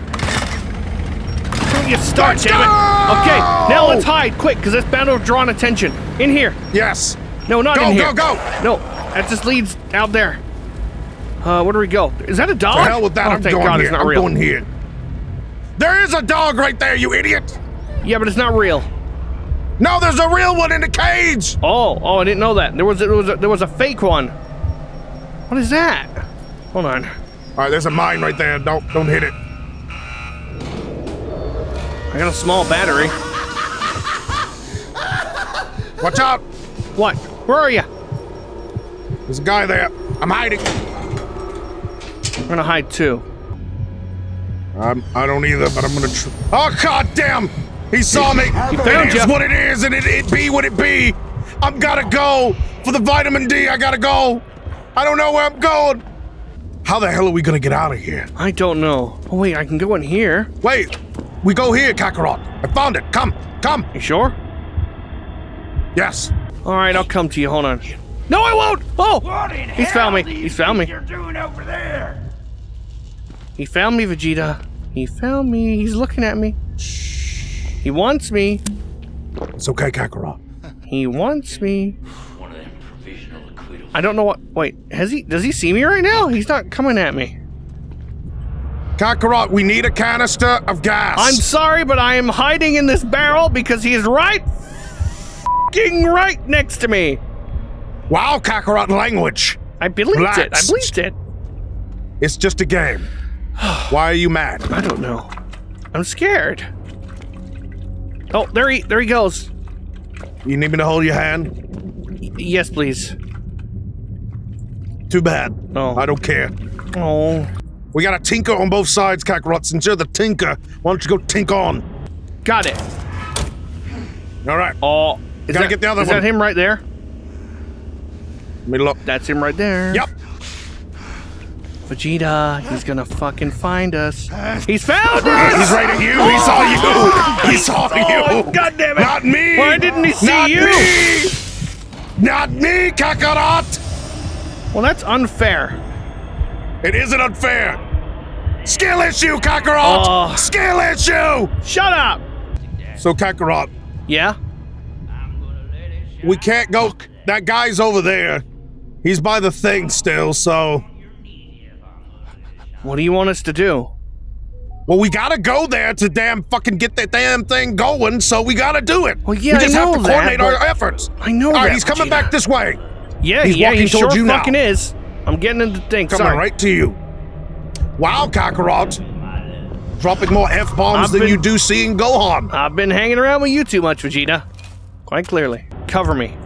Don't you start, it. Okay, now let's hide, quick, because this battle drawn attention. In here.
Yes.
No, not
Go,
in here.
go, go. Go!
No, that just leads out there. Uh, where do we go? Is that a dog?
To hell with that.
Oh,
I'm going
God
here.
it's not
I'm
real.
going here. There is a dog right there, you idiot.
Yeah, but it's not real.
No, there's a real one in the cage.
Oh, oh, I didn't know that. There was there was a, there was a fake one. What is that? Hold on.
All right, there's a mine right there. Don't don't hit it.
I got a small battery.
Watch out.
What? Where are you?
There's a guy there. I'm hiding.
I'm gonna hide too.
Um, I don't either, but I'm gonna. Tr- oh God damn! He saw me.
He found
it is
ya.
what it is, and it, it be what it be. I'm gotta go for the vitamin D. I gotta go. I don't know where I'm going. How the hell are we gonna get out of here?
I don't know. Oh wait, I can go in here.
Wait, we go here, Kakarot. I found it. Come, come.
You sure?
Yes.
All right, I'll come to you. Hold on. No, I won't. Oh,
What
he's found me.
do
He's found me.
think You're doing over there.
He found me, Vegeta. He found me. He's looking at me. Shh. He wants me.
It's okay, Kakarot.
He wants me. I don't know what. Wait, has he? Does he see me right now? He's not coming at me.
Kakarot, we need a canister of gas.
I'm sorry, but I am hiding in this barrel because he is right, fing right next to me.
Wow, Kakarot language.
I believed it. I believed it.
It's just a game. [sighs] Why are you mad?
I don't know. I'm scared. Oh, there he, there he goes.
You need me to hold your hand?
Y- yes, please.
Too bad.
No.
I don't care.
Oh,
We got a tinker on both sides, Kakarot. Since you're the tinker, why don't you go tink on?
got it.
All right.
Oh, is
Gotta
that,
get the other
is
one.
that him right there?
Let me look.
That's him right there.
Yep.
Vegeta, he's gonna fucking find us. He's found us!
He's right at you. He saw oh, you. He saw
Oh,
you.
God damn it!
Not me.
Why didn't he see
Not
you?
Me. Not me, Kakarot.
Well, that's unfair.
It isn't unfair. Skill issue, Kakarot.
Oh.
Skill issue.
Shut up!
So, Kakarot,
Yeah?
we can't go. That guy's over there. He's by the thing still, so.
What do you want us to do?
Well, we gotta go there to damn fucking get that damn thing going, so we gotta do it.
Well, yeah,
we just
I
have
know
to
that,
coordinate our efforts.
I know
All right,
that,
he's coming
Vegeta.
back this way.
Yeah,
He's
yeah,
walking
he
towards
sure
you now.
fucking is. I'm getting into things.
Coming
Sorry.
right to you. Wow, Kakarot. Dropping more F bombs than
been-
you do seeing Gohan.
I've been hanging around with you too much, Vegeta. Quite clearly. Cover me.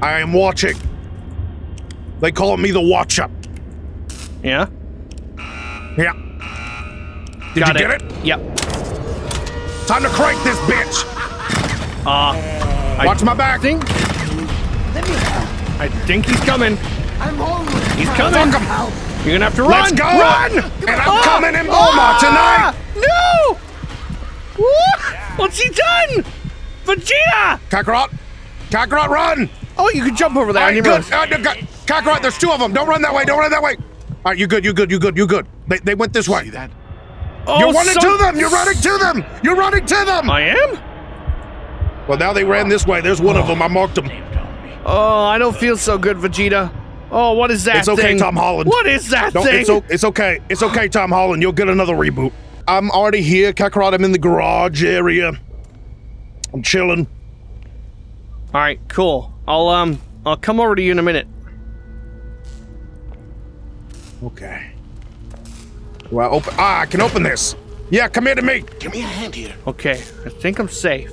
I am watching. They call me the Watcher.
Yeah?
Yeah. Did
Got
you get it?
Yep.
Time to crank this bitch.
Uh, I
Watch my back.
think. I think he's coming.
I'm home.
He's coming.
Fuck him.
You're gonna have to run.
Let's go!
Run!
And I'm coming in Bulma tonight!
No! What? What's he done? Vegeta!
Kakarot! Kakarot, run!
Oh, you can jump over there.
All
I
right, good. Uh, Ka- Kakarot, there's two of them. Don't run that way. Don't run that way. All right, you good. You good. You good. You good. They, they went this way.
See that?
Oh,
You're running
so-
to them. You're running to them. You're running to them.
I am?
Well, now they ran this way. There's one of them. I marked them.
Oh, I don't feel so good, Vegeta. Oh, what is that
It's okay,
thing?
Tom Holland.
What is that
Don't-
thing?
It's, o- it's okay. It's okay, Tom Holland. You'll get another reboot. I'm already here, Kakarot. I'm in the garage area. I'm chilling.
All right, cool. I'll um, I'll come over to you in a minute.
Okay. Do I open? Ah, I can open this. Yeah, come here to me.
Give me a hand here.
Okay, I think I'm safe.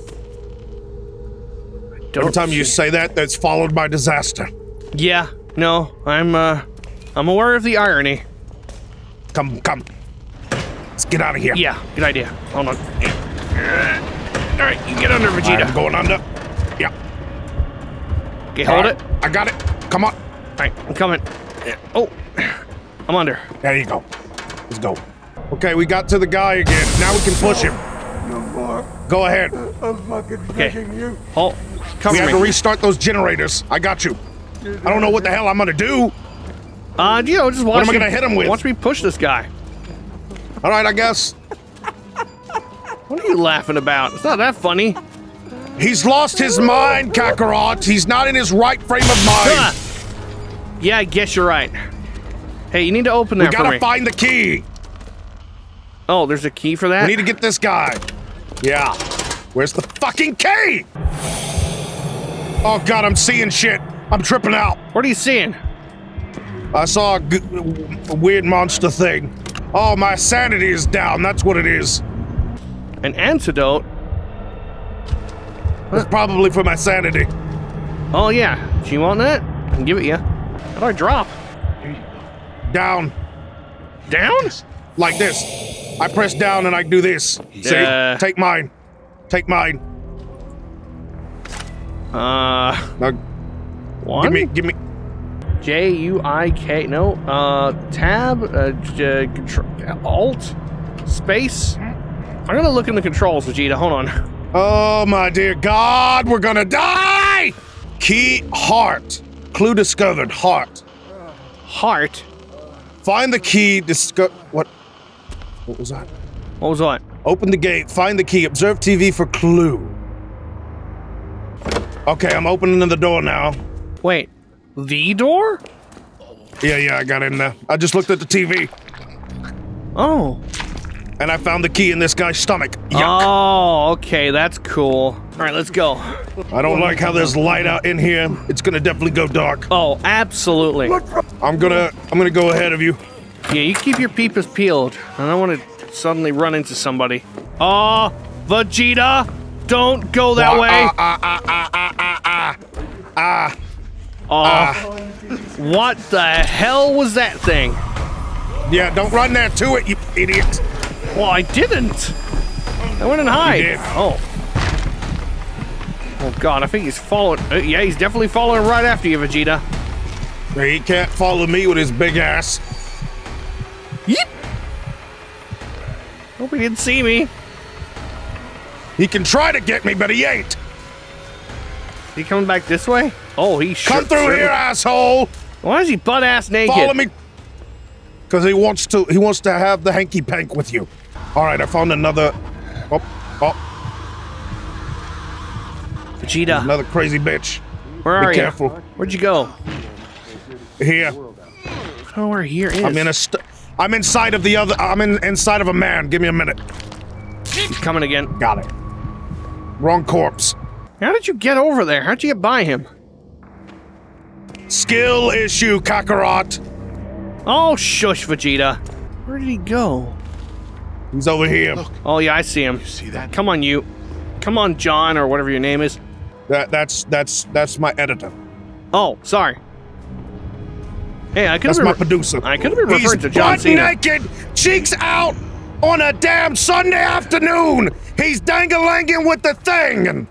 I don't
Every time you say that, that's followed by disaster.
Yeah, no, I'm uh, I'm aware of the irony.
Come, come. Let's get out of here.
Yeah, good idea. Hold on. All right, you get under, Vegeta.
I'm going under. Yeah.
Okay, hold
All
it.
I got it. Come on.
All right, I'm coming. Yeah. Oh, I'm under.
There you go. Let's go. Okay, we got to the guy again. Now we can push him. No more. Go ahead.
I'm fucking
Okay.
begging you.
Hold.
We
Cover
have
me.
to restart those generators. I got you. I don't know what the hell I'm gonna do.
uh, you know, just watch.
What am I gonna hit him with?
Watch me push this guy.
All right, I guess.
What are you laughing about? It's not that funny.
He's lost his mind, Kakarot. He's not in his right frame of mind.
Ah! Yeah, I guess you're right. Hey, you need to open
We
that for
gotta find the key.
oh, there's a key for that.
We need to get this guy. Yeah. Where's the fucking key? Oh god, I'm seeing shit. I'm tripping out.
What are you seeing?
I saw a, weird monster thing. Oh, my sanity is down. That's what it is.
An antidote?
It's probably for my sanity.
Oh yeah. Do you want that? I can give it you. How do I drop?
Down.
Down?
Like this. I press down and I do this. See?
Uh.
Take mine. Take mine.
Uh,
Now,
one.
give me, give me.
J U I K. No. Uh, tab. Uh, j- Alt. Space. I'm gonna look in the controls, Vegeta. Hold on.
Oh my dear God, we're gonna die! Key heart. Clue discovered. Heart.
Heart.
Find the key. Discover. What? What was that?
What was that?
Open the gate. Find the key. Observe TV for clue. Okay, I'm opening the door now.
Wait. The door?
Yeah, yeah, I got in there. I just looked at the TV
Oh.
and I found the key in this guy's stomach. Yuck.
Oh, okay, that's cool. All right, let's go.
I don't like how there's light out in here. It's gonna definitely go dark.
Oh, absolutely.
I'm gonna, I'm gonna go ahead of you.
Yeah, you keep your peepers peeled. I don't want to suddenly run into somebody. Oh, Vegeta, don't go that
Ah,
way.
Ah, ah, ah, ah, ah, ah, ah.
Oh, what the hell was that thing?
Yeah, don't run there to it, you idiot.
Well, I didn't. I went and hide. Oh. Oh God, I think he's following. Uh, yeah, he's definitely following right after you, Vegeta.
He can't follow me with his big ass.
Yeep. Hope he didn't see me.
He can try to get me, but he ain't.
He coming back this way? Oh, he
Come through
certainly-
here, asshole.
Why is he butt ass naked?
Follow me. Cause he wants to. He wants to have the hanky pank with you. All right, I found another. Oh, oh,
Vegeta,
another crazy bitch.
where are you?
Be
you?
careful.
Where'd you go?
Here,
I don't where here is.
I'm in a. St- I'm inside of the other. I'm in inside of a man. Give me a minute.
He's coming again.
Got it. Wrong corpse.
How did you get over there? How'd you get by him?
Skill issue, Kakarot.
Oh, shush, Vegeta. Where did he go?
He's over here.
Oh, yeah, I see him.
You See that?
Come on, you. Come on, John, or whatever your name is.
That that's that's that's my editor.
Oh, sorry. Hey, I could
That's
have
my
been.
producer.
I could have been
He's
to John
butt
Cena.
naked, cheeks out, on a damn Sunday afternoon. He's dangalanging with the thing,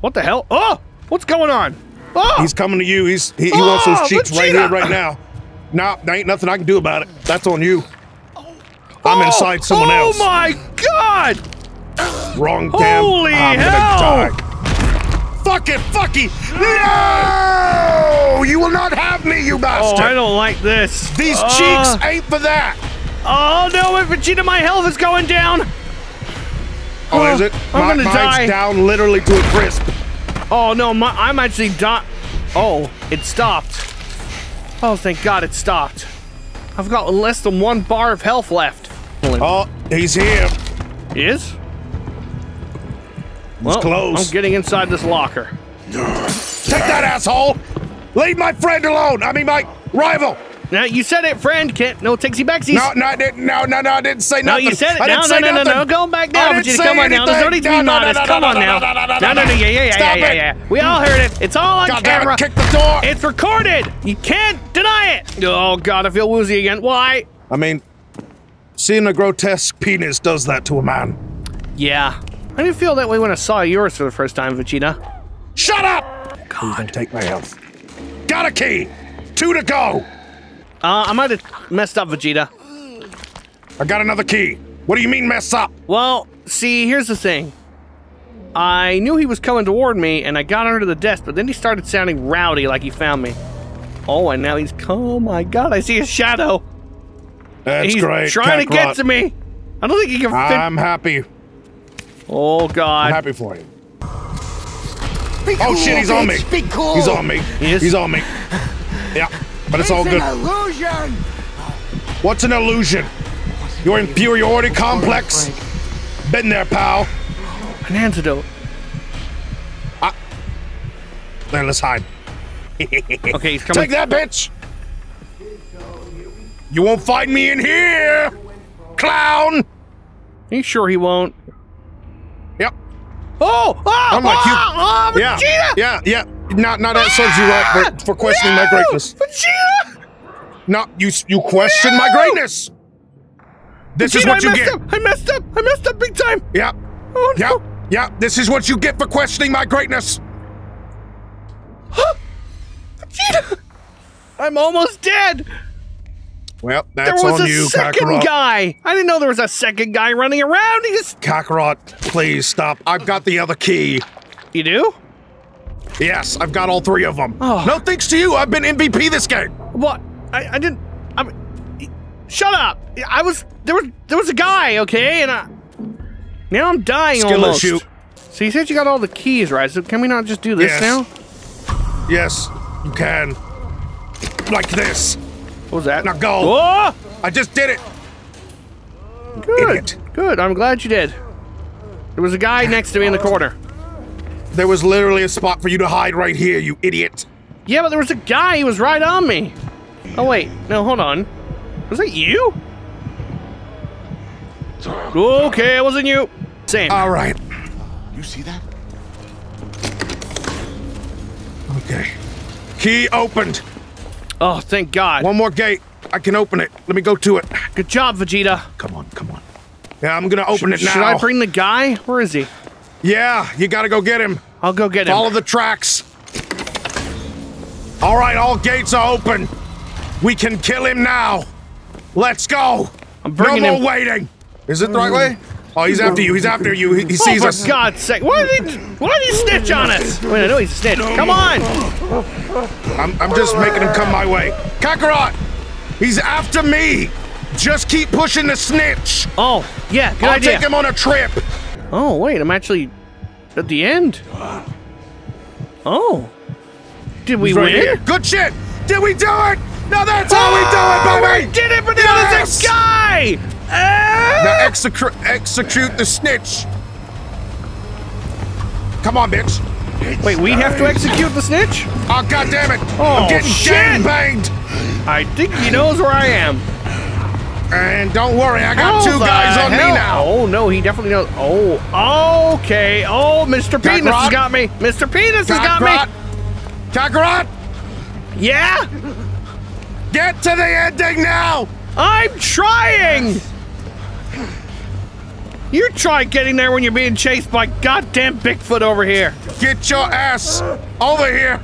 What the hell? Oh, what's going on? Oh,
he's coming to you. He's he, he
Oh,
wants those cheeks right here, right now. No, there ain't nothing I can do about it. That's on you. I'm inside someone
oh
else.
Oh my god!
Wrong damn.
Holy
I'm
hell!
gonna die. Fuck it, fuck it! No! You will not have me, you bastard! Oh!
I don't like this.
These
Uh,
cheeks ain't for that!
Oh no, Vegeta, my health is going down!
Oh, is oh, it?
I'm
My-
gonna die.
down literally to a crisp.
Oh no, my, I'm actually di- Oh, it stopped. Oh, thank God it stopped. I've got less than one bar of health left.
Oh, he's here.
He is? well,
close.
I'm getting inside this locker.
Take that, asshole! Leave my friend alone! I mean, my rival!
Now, you said it, friend. Can't, no takesy backsies.
No, no, I didn't. No, no, no, I didn't say nothing.
No, you said it.
I
No,
didn't
no,
say
no, no,
nothing.
no. Go back
I didn't say
Come on now. There's no
anything.
need to
No,
be
no, no,
modest.
no,
Come
no,
on
no,
now.
no, no, no,
No,
no,
no, no. Yeah, yeah, yeah,
Stop
yeah,
it.
yeah, yeah. We all heard it. It's all on
God damn it,
camera.
kick the door.
It's recorded. You can't deny it. Oh, God, I feel woozy again. Why?
I mean, seeing a grotesque penis does that to a man.
Yeah. I didn't feel that way when I saw yours for the first time, Vegeta.
Shut up! Don't take my health. Got a key. Two to go.
Uh, I might have messed up, Vegeta.
I got another key. What do you mean mess up?
Well, see, here's the thing. I knew he was coming toward me, and I got under the desk, but then he started sounding rowdy like he found me. Oh, and now he's... Oh my god, I see a shadow.
That's great.
he's
great.
trying to get to me. I don't think he can fit...
I'm happy.
Oh, God.
I'm happy for you. oh shit, he's on me.
Be cool.
He's on me.
He is?
He's on me. [laughs] Yeah, but it's all good.
an illusion.
What's an illusion? Your inferiority complex? Been there, pal.
An antidote. Ah.
Then let's hide. [laughs]
Okay, he's coming.
Take that, bitch! You won't find me in here, clown!
Are you sure he won't?
Yep.
Oh! Ah! Oh!
Unlike you.
oh, oh,
Yeah, yeah, yeah. Not, not that serves you right for, for questioning my
No!
greatness.
Vegeta!
Not you you question my greatness. This is
Vegeta,
what
I
you
messed
get.
Up. I messed up! I messed up big time!
Yeah,
Oh,
yeah,
no.
yeah. This is what you get for questioning my greatness. [gasps]
Vegeta! I'm almost dead!
Well, that's on you, There was
a
you,
second
Kakarot.
guy! I didn't know there was a second guy running around! He just...
Kakarot, please stop. I've got the other key.
You do?
Yes, I've got all three of them.
Oh.
No thanks to you, I've been MVP this game.
What? I, I didn't... I'm. shut up! I was... There was there was a guy, okay? And I... Now I'm dying
Skill
almost.
issue.
So you said you got all the keys, right? So can we not just do this
Yes.
now?
Yes, you can. Like this.
What was that?
Now go.
Oh!
I just did it.
Good.
Idiot.
Good. I'm glad you did. There was a guy next to me in the corner.
There was literally a spot for you to hide right here, you idiot.
Yeah, but there was a guy. He was right on me. Oh wait, no, hold on. Was that you? Okay, it wasn't you. Same.
All right.
You see that?
Okay. Key opened.
oh, thank God.
One more gate. I can open it. Let me go to it.
Good job, Vegeta.
Come on, come on. Yeah, I'm gonna open it now.
Should I bring the guy? Where is he?
Yeah, you gotta go get him.
I'll go get him.
Follow the tracks. All right, all gates are open. We can kill him now. Let's go.
I'm
No more
him.
waiting. Is it the right way? Oh, he's after you. He's after you. He, he
Oh,
sees
for
us.
God's sake! Why did he? Why did he snitch on us? Wait, I know he's a snitch. Come on!
I'm, I'm just making him come my way. Kakarot, he's after me. Just keep pushing the snitch.
Oh, yeah, good
I'll
idea.
take him on a trip.
Oh, wait, I'm actually at the end. Oh. Did we
right
win?
here. Good shit. Did we do it? Now that's how we do it, baby.
We did it, but now there's
Yes!
a guy!
Now eh? execute, execute the snitch. Come on, bitch.
Wait, we have to execute the snitch?
Oh, god damn it.
Oh,
I'm getting
shit.
gang banged.
I think he knows where I am.
And don't worry, I got
How
two guys on
hell?
me now.
Oh, no, he definitely knows. Oh, okay. Oh, Mr. Penis has got me. Mr. Penis has got me.
Kakarot,
Yeah?
get to the ending now.
I'm trying! You try getting there when you're being chased by goddamn Bigfoot over here.
Get your ass over here.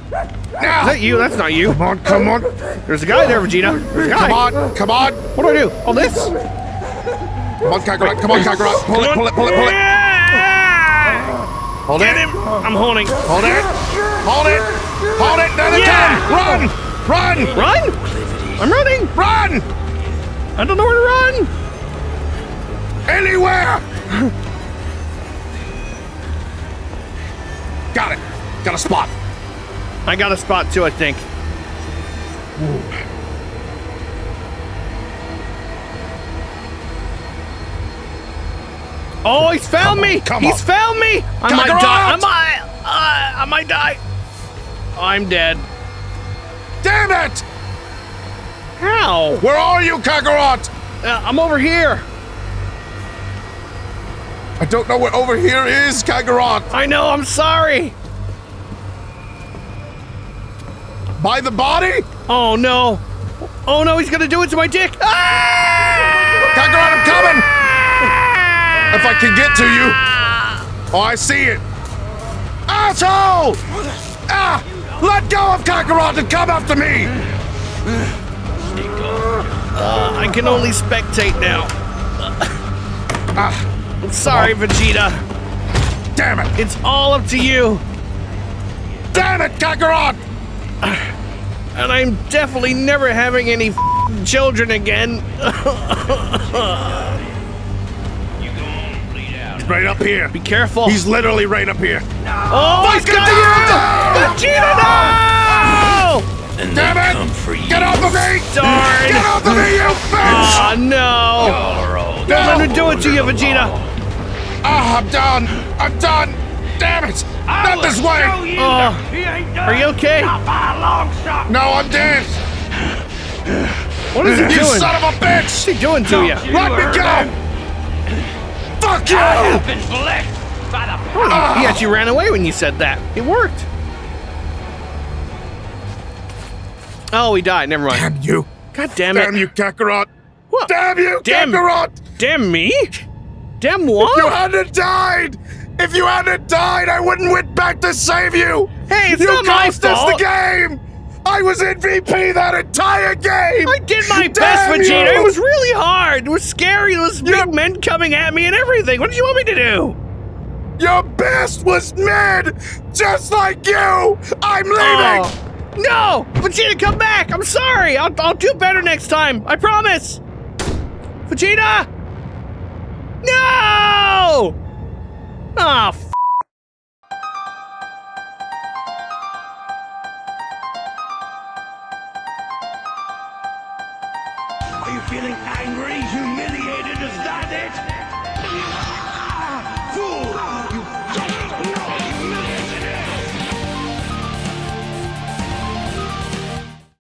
Now!
Is that you? That's not you.
Come on, come on.
There's a guy there, Vegeta. There's a guy.
Come on, come on.
What do I do? Oh, this?
Come on, Kakarot, come on, Kakarot. Pull it, pull it, pull it, pull it. Hold
Get
it.
him! I'm holding.
Hold it. Hold it. Hold it. It
Yeah.
Run. Run.
Run! I'm running!
Run.
I don't know where to run!
Anywhere. Got it. Got a spot.
I got a spot too, I think. Oh, he's found me!
come
he's
on.
found me! I might
Kakarot!
die. I might. Uh, I might die. I'm dead.
Damn it!
How?
Where are you, Kakarot?
Uh, I'm over here.
I don't know what over here is, Kakarot.
I know. I'm sorry.
By the body?
Oh no. Oh no, he's gonna do it to my dick. Ah!
Kakarot, I'm coming! If I can get to you. Oh, I see it. Asshole! Ah! Let go of Kakarot and come after me!
Uh, I can only spectate now.
Ah,
I'm sorry, Vegeta.
damn it!
It's all up to you.
Damn it, Kakarot!
And I'm definitely never having any f- children again. [laughs]
He's right up here.
Be careful.
He's literally right up here.
oh, he's
Fucking
got
damn
you! Vegeta, no!
And
Damn
they
it!
come for you.
Get off of me!
Darn.
Get off of me, you bitch!
Oh, no.
Y'all are all
Don't let him do it to you, Vegeta.
Ah, I'm done. I'm done. Damn it! Not this way.
Oh, are you okay?
No, I'm dead.
What is he
You
doing?
son of a bitch!
What's he doing to you?
Let me go! Fuck you!
you've been blessed by the Oh, he ah. actually ran away when you said that. It worked. Oh, he died. Never mind.
Damn you!
God damn it.
Damn you, Kakarot!
What?
Damn you,
Damn-
Kakarot!
Damn me? Damn what?
You hadn't died! If you hadn't died, I wouldn't went back to save you!
Hey, it's
you
not my
cost us the game! I was MVP that entire game!
I did my best,
Damn
Vegeta.
you!
It was really hard. It was scary. There was big men coming at me and everything. What did you want me to do?
Your best was mid! Just like you! I'm leaving!
Oh. No! Vegeta, come back! I'm sorry! I'll, I'll do better next time! I promise! Vegeta! No! Ah, Are you feeling angry?